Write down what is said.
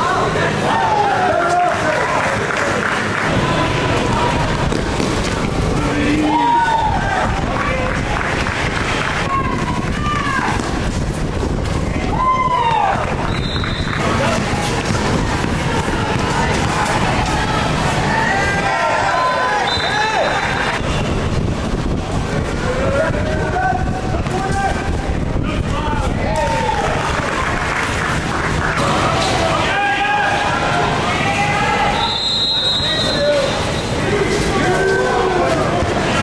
Oh, good. Oh.